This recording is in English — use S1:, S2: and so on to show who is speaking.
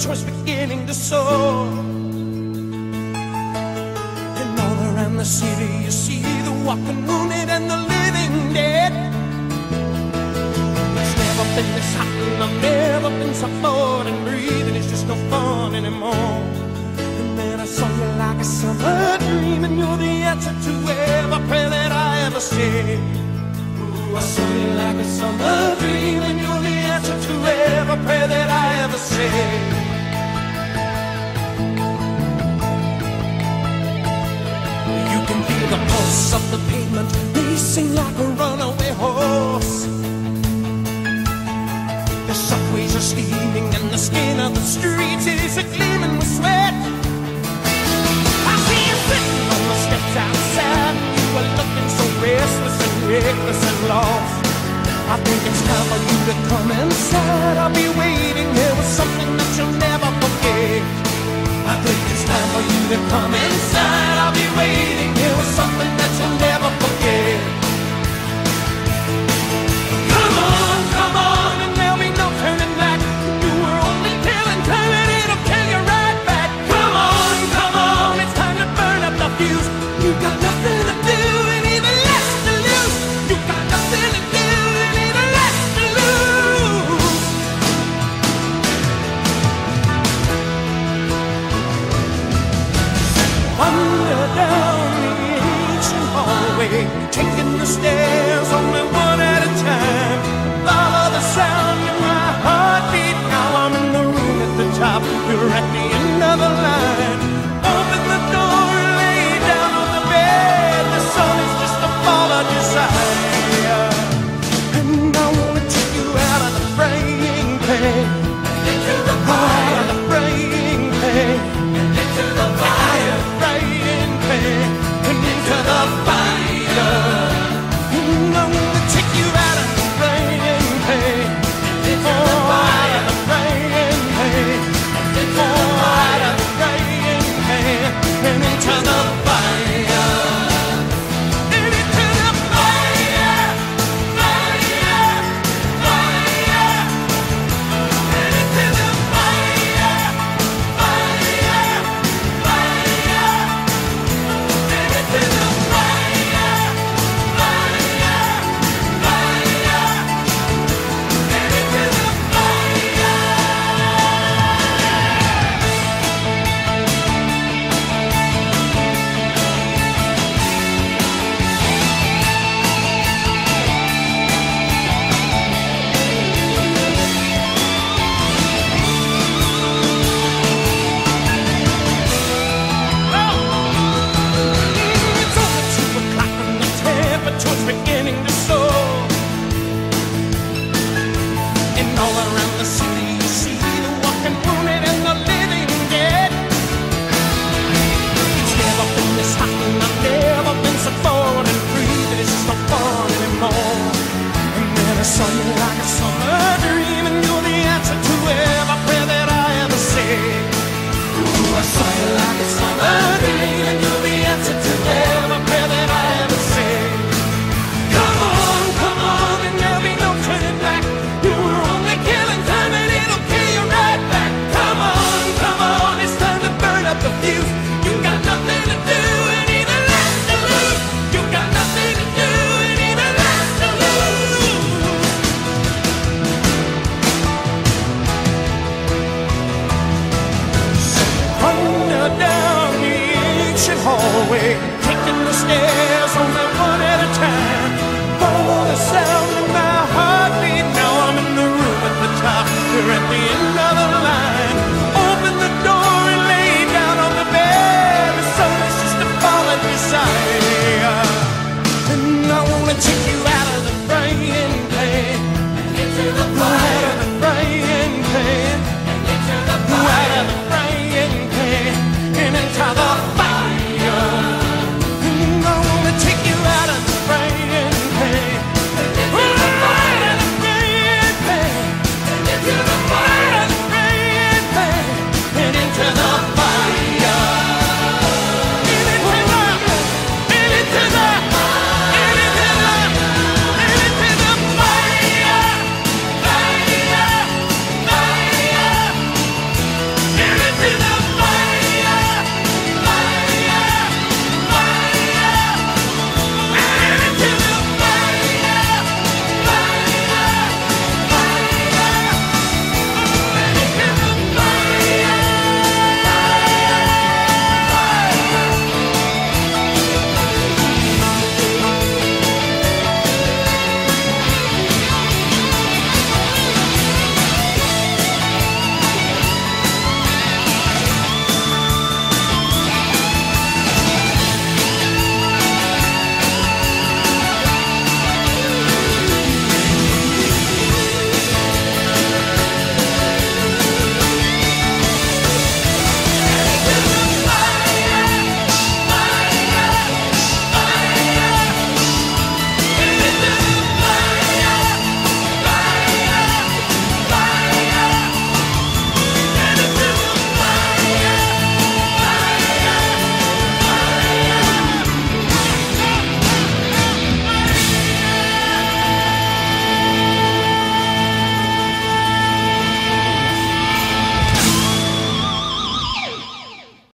S1: temperature's beginning to soar. And all around the city you see the walking wounded and the living dead. It's never been this hot and I've never been so bored and breathing. It's just no fun anymore. And then I saw you like a summer dream and you're the answer to every prayer that I ever said. Ooh, I saw you like a summer dream, and you're the answer to every prayer that I ever said. Can feel the pulse of the pavement racing like a runaway horse. The subways are steaming, and the skin of the streets is a gleaming with sweat. I see you sitting on the steps outside. You are looking so restless and reckless and lost. I think it's time for you to come inside. I'll be waiting here with something that you'll never forget. I think it's time for you to come inside. At the end of the line. Stairs,